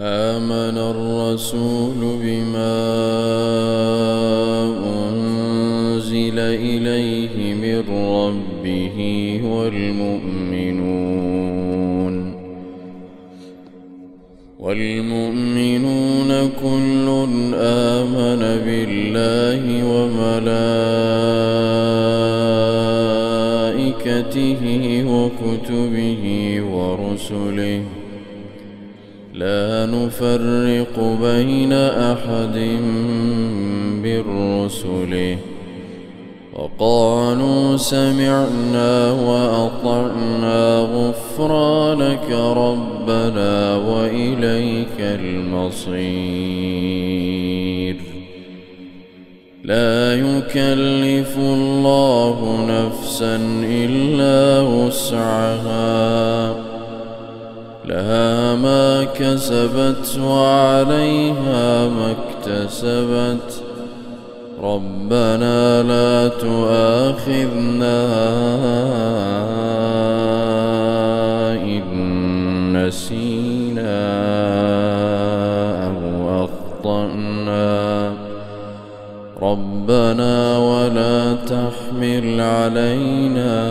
آمن الرسول بما أنزل إليه من ربه والمؤمنون والمؤمنون كل آمن بالله وملائكته وكتبه ورسله لا نفرق بين أحد رسله وقالوا سمعنا وأطعنا غفرانك ربنا وإليك المصير. لا يكلف الله نفسا إلا وسعها. لها ما كسبت وعليها ما اكتسبت. ربنا لا تؤاخذنا إن نسينا أو أخطأنا. ربنا ولا تحمل علينا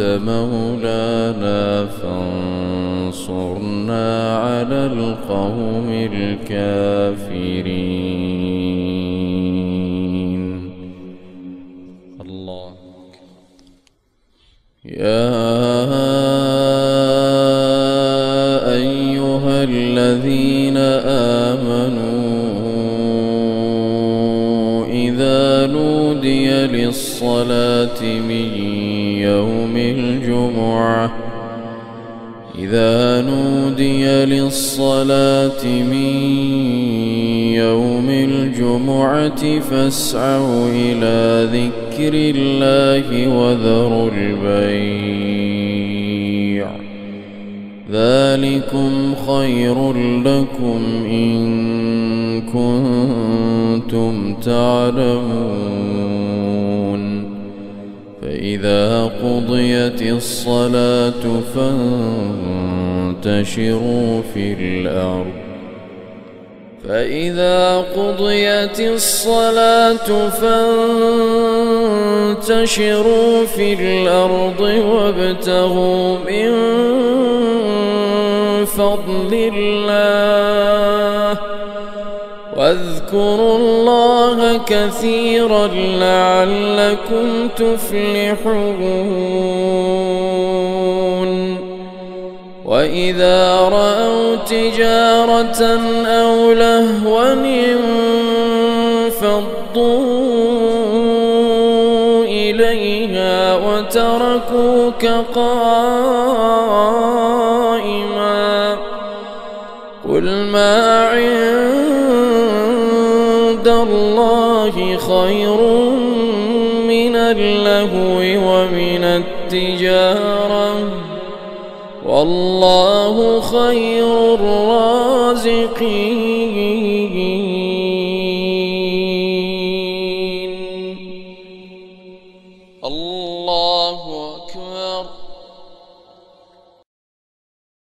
مولانا فانصرنا على القوم الكافرين. الله. يا أيها الذين نودي للصلاة من يوم الجمعة. إذا نودي للصلاة من يوم الجمعة فاسعوا إلى ذكر الله وذروا البيع. ذلكم خير لكم إن كنتم تعلمون. فإذا قضيت الصلاة فانتشروا في الأرض. فإذا قضيت الصلاة فانتشروا في الأرض وابتغوا من فضل الله. واذكروا الله كثيرا لعلكم تفلحون. وإذا رأوا تجارة أو لهوا انفضوا إليها وتركوك قائما. الله خير من اللهو ومن التجارة. والله خير الرازقين. الله